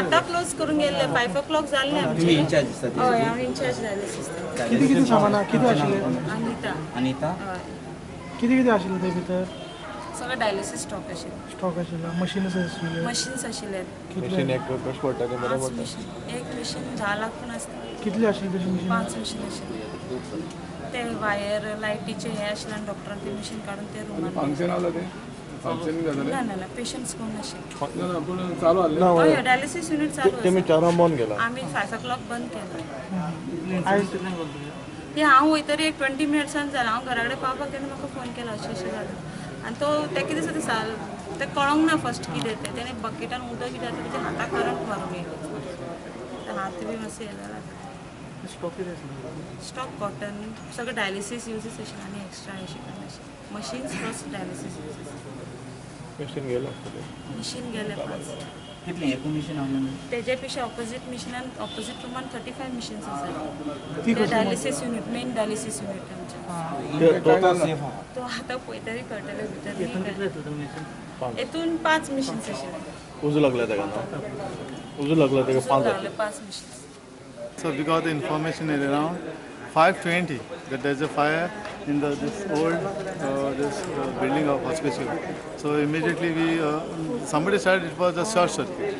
आता क्लोज करून गेले. फायव्ह ओ क्लॉक जाल्ले आमचे हय हांव इंचार्ज डायलिसीस किती किती सामान हा? किती आशिल्ले अनिता. अनिता? हय. किती किती आशिल्ले ते भितर सगळं डायलिसीस स्टॉक आशिल्लो स्टॉक आशिल्लो मशीन्स आशिल्ले मशीन्स आशिल्ले कितले? पांच मशीन एक मशीन धा लाख पूण आसता कितले आशिल्ले तशी मशीन पांच मशीन आशिल्ले ते वायर लायटीचे हे आशिल्ले आनी डॉक्टरान ते मशीन काडून ते रुमान फंक्शन आवलं ते. जातालें ना ना ना पेशंट्स कोण नाशिल्ले ना ना पूण चालू हय डायलिसीस युनिट चालू आसा. चारां बंद केला. आमी फायव्ह ओ क्लॉक बंद केला ते हांव वयतरी एक ट्वेंटी मिनट्सान जालें हांव घरा कडेन पावपाक तेणें म्हाका फोन केलो अशें अशें जालें आनी तो ते कितें आसा ते साल ते कळोंक ना फस्ट कितें तें तेणें बकेटान उदक कितें जाता तेच्या हाताक करंट मारून येयलो ते हात बी मातशे हे जाला स्टॉक किती आशिल्ले स्टॉक कॉटन सगळं डायलिसीस युजीस अशें आनी एक्स्ट्रा अशें करून अशें machines plus dialysis uses machine गेलो मशीन गेले पांच कितले एकूण मशीन हांवें तेजे पेक्षा ऑपोजीट मिशिनान ऑपोजीट रुमान थर्टी फायव मिशिन्स आसात ती ते कशी dialysis unit main dialysis unit आमचें टोटल तो आतां पळयतरी कळटलें भितर हेतून पांच मिशिन्स आशिल्ले उजो लागला तेका न्हू उजो लागला तेका पांच लागले पांच मिशिन्स So we got the information at around 5:20 that there's a fire in the this old uh, this uh, building of hospital. So immediately we uh, somebody said it was a short circuit.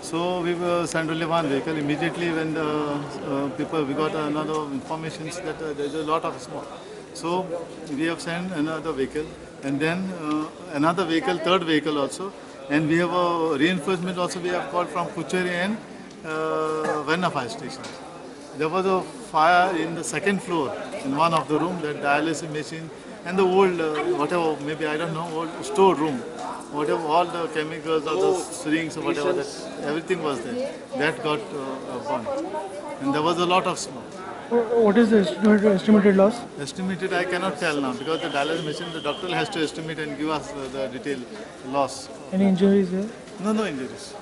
So we were sent only one vehicle. Immediately when the uh, people we got another information that uh, there's a lot of smoke. So we have sent another vehicle and then uh, another vehicle, third vehicle also, and we have a reinforcement also we have called from Kucheri and uh, Verna fire station. There was a fire in the second floor in one of the room, that dialysis machine and the old, uh, whatever, maybe I don't know, old store room, whatever, all the chemicals, all the syringes, or whatever, that, everything was there. That got uh, uh, burned. And there was a lot of smoke. What is the estimated, loss? Estimated, I cannot tell now because the dialysis machine, the doctor has to estimate and give us uh, the detailed loss. Any injuries there? No, no injuries.